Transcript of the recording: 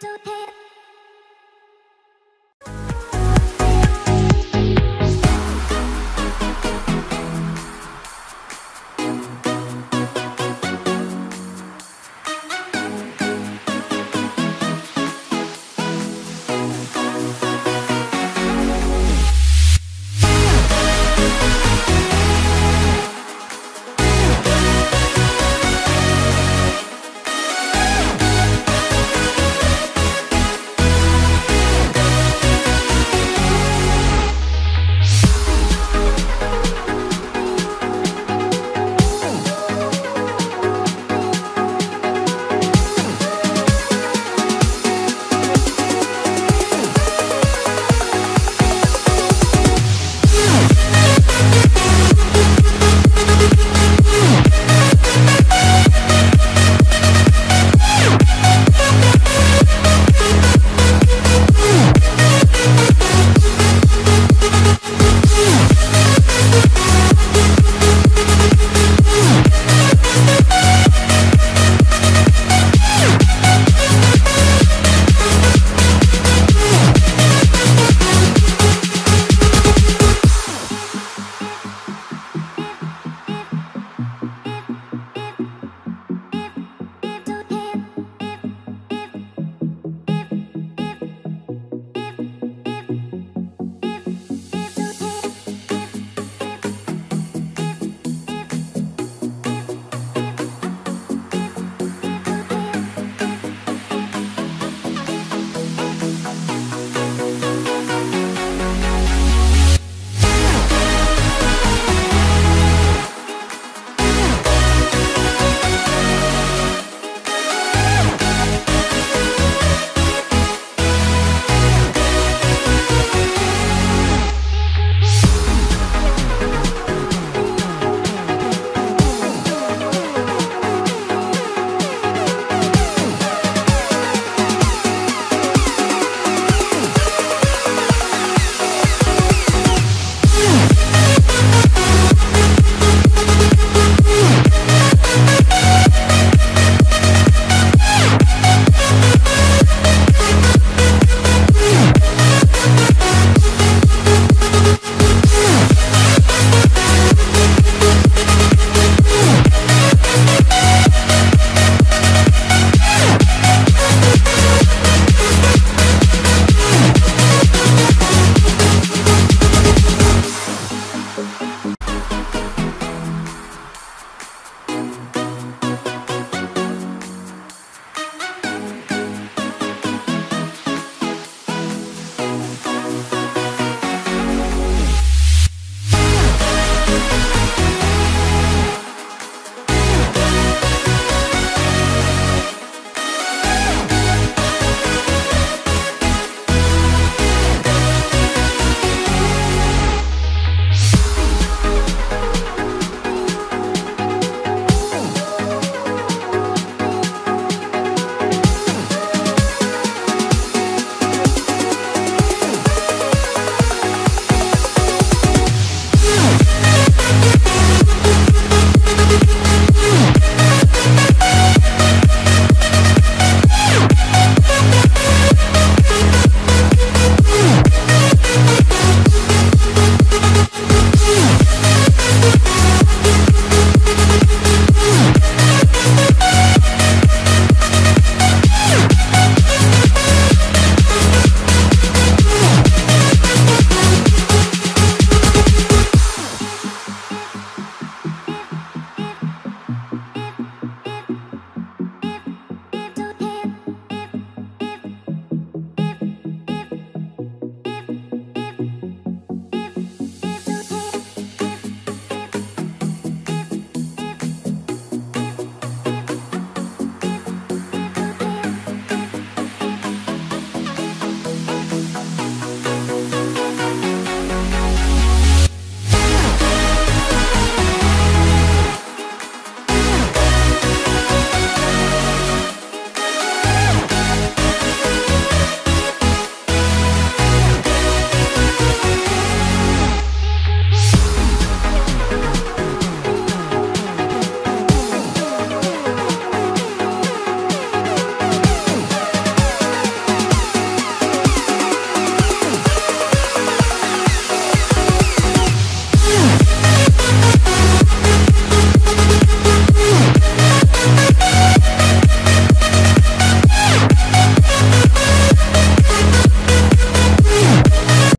don't pay.